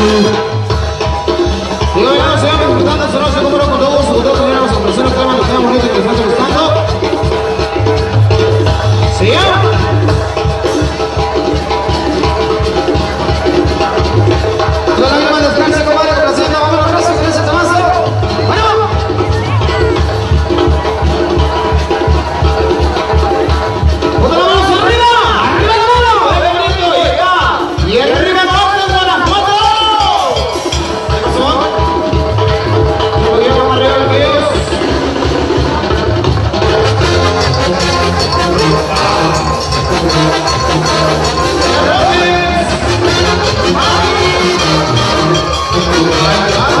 Y hoy vamos a estar número con todos, con todos Yeah.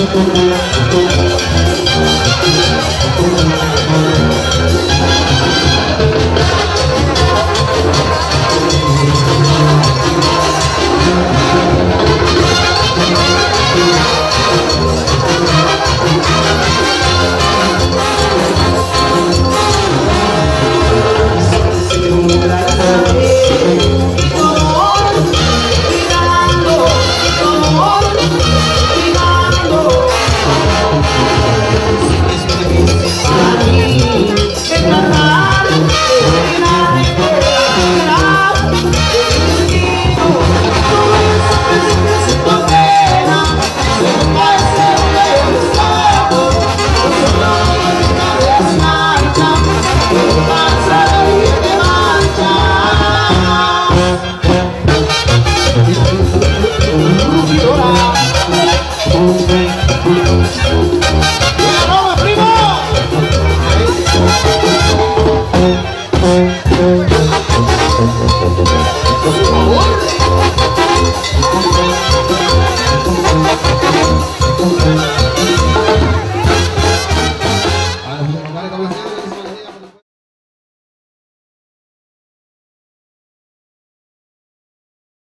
どうも。